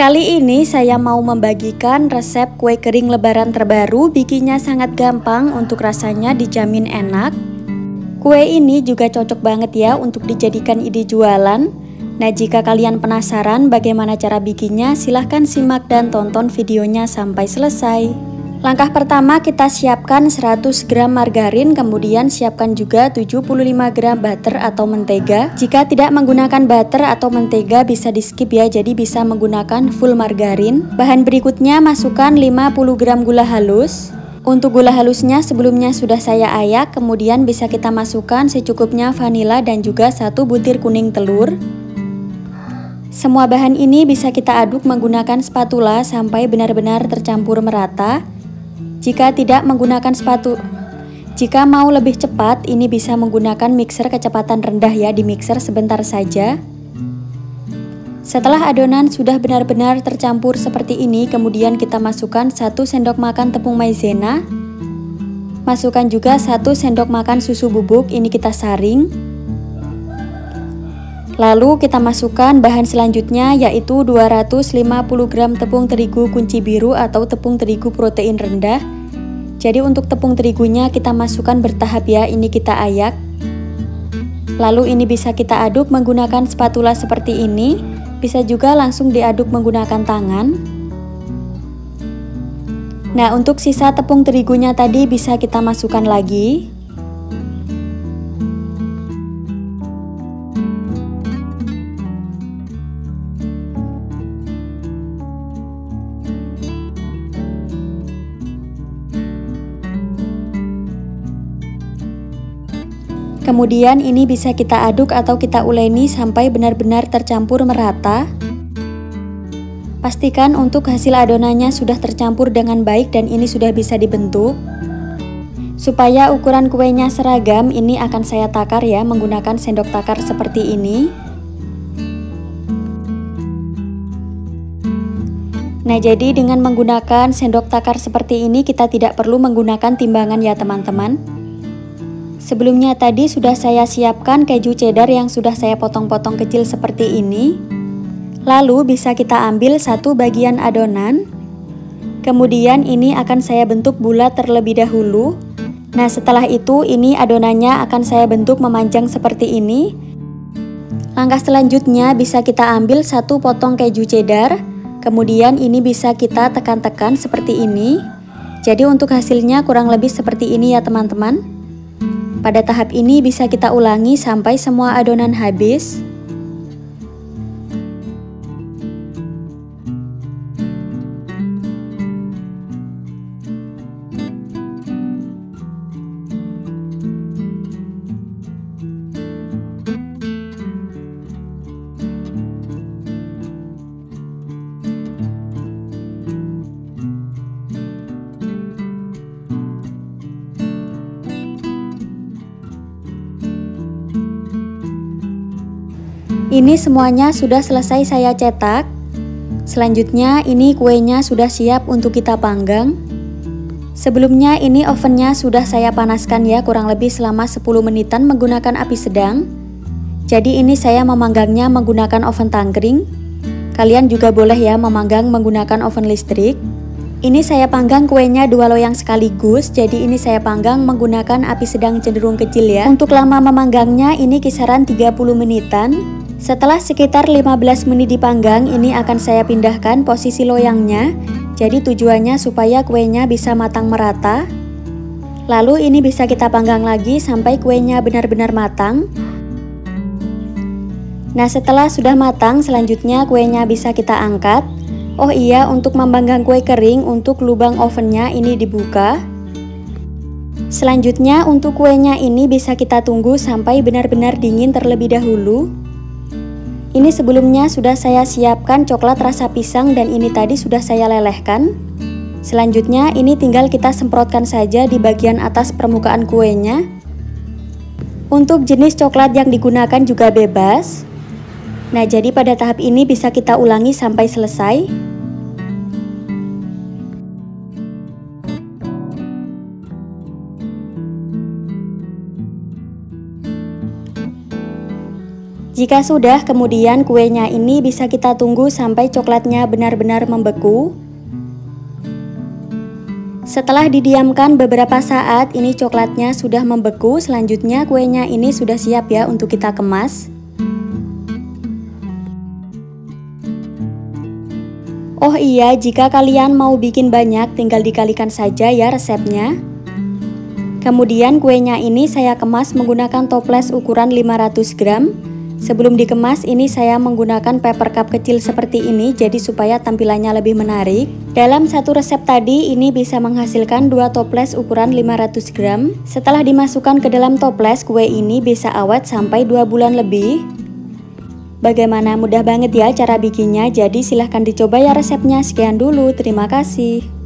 Kali ini saya mau membagikan resep kue kering lebaran terbaru. Bikinnya sangat gampang untuk rasanya dijamin enak. Kue ini juga cocok banget ya untuk dijadikan ide jualan. Nah jika kalian penasaran bagaimana cara bikinnya silahkan simak dan tonton videonya sampai selesai Langkah pertama kita siapkan 100 gram margarin kemudian siapkan juga 75 gram butter atau mentega. Jika tidak menggunakan butter atau mentega bisa di skip ya jadi bisa menggunakan full margarin. Bahan berikutnya masukkan 50 gram gula halus. Untuk gula halusnya sebelumnya sudah saya ayak kemudian bisa kita masukkan secukupnya vanila dan juga satu butir kuning telur. Semua bahan ini bisa kita aduk menggunakan spatula sampai benar-benar tercampur merata jika tidak menggunakan sepatu, jika mau lebih cepat, ini bisa menggunakan mixer kecepatan rendah ya di mixer sebentar saja. Setelah adonan sudah benar-benar tercampur seperti ini, kemudian kita masukkan 1 sendok makan tepung maizena. Masukkan juga 1 sendok makan susu bubuk, ini kita saring. Lalu kita masukkan bahan selanjutnya yaitu 250 gram tepung terigu kunci biru atau tepung terigu protein rendah. Jadi untuk tepung terigunya kita masukkan bertahap ya, ini kita ayak. Lalu ini bisa kita aduk menggunakan spatula seperti ini, bisa juga langsung diaduk menggunakan tangan. Nah untuk sisa tepung terigunya tadi bisa kita masukkan lagi. Kemudian ini bisa kita aduk atau kita uleni sampai benar-benar tercampur merata. Pastikan untuk hasil adonannya sudah tercampur dengan baik dan ini sudah bisa dibentuk. Supaya ukuran kuenya seragam, ini akan saya takar ya menggunakan sendok takar seperti ini. Nah jadi dengan menggunakan sendok takar seperti ini kita tidak perlu menggunakan timbangan ya teman-teman. Sebelumnya tadi sudah saya siapkan keju cheddar yang sudah saya potong-potong kecil seperti ini. Lalu bisa kita ambil satu bagian adonan. Kemudian ini akan saya bentuk bulat terlebih dahulu. Nah setelah itu ini adonannya akan saya bentuk memanjang seperti ini. Langkah selanjutnya bisa kita ambil satu potong keju cheddar. Kemudian ini bisa kita tekan-tekan seperti ini. Jadi untuk hasilnya kurang lebih seperti ini ya teman-teman. Pada tahap ini bisa kita ulangi sampai semua adonan habis. Ini semuanya sudah selesai saya cetak. Selanjutnya ini kuenya sudah siap untuk kita panggang. Sebelumnya ini ovennya sudah saya panaskan ya kurang lebih selama 10 menitan menggunakan api sedang. Jadi ini saya memanggangnya menggunakan oven tangkring. Kalian juga boleh ya memanggang menggunakan oven listrik. Ini saya panggang kuenya dua loyang sekaligus, jadi ini saya panggang menggunakan api sedang cenderung kecil ya. Untuk lama memanggangnya ini kisaran 30 menitan. Setelah sekitar 15 menit dipanggang, ini akan saya pindahkan posisi loyangnya. Jadi tujuannya supaya kuenya bisa matang merata. Lalu ini bisa kita panggang lagi sampai kuenya benar-benar matang. Nah setelah sudah matang, selanjutnya kuenya bisa kita angkat. Oh iya, untuk memanggang kue kering, untuk lubang ovennya ini dibuka. Selanjutnya untuk kuenya ini bisa kita tunggu sampai benar-benar dingin terlebih dahulu. Ini sebelumnya sudah saya siapkan coklat rasa pisang dan ini tadi sudah saya lelehkan. Selanjutnya ini tinggal kita semprotkan saja di bagian atas permukaan kuenya. Untuk jenis coklat yang digunakan juga bebas. Nah jadi pada tahap ini bisa kita ulangi sampai selesai. Jika sudah, kemudian kuenya ini bisa kita tunggu sampai coklatnya benar-benar membeku. Setelah didiamkan beberapa saat, ini coklatnya sudah membeku. Selanjutnya kuenya ini sudah siap ya untuk kita kemas. Oh iya, jika kalian mau bikin banyak, tinggal dikalikan saja ya resepnya. Kemudian kuenya ini saya kemas menggunakan toples ukuran 500 gram. Sebelum dikemas ini saya menggunakan paper cup kecil seperti ini jadi supaya tampilannya lebih menarik. Dalam satu resep tadi ini bisa menghasilkan dua toples ukuran 500 gram. Setelah dimasukkan ke dalam toples kue ini bisa awet sampai 2 bulan lebih. Bagaimana mudah banget ya cara bikinnya jadi silahkan dicoba ya resepnya. Sekian dulu terima kasih.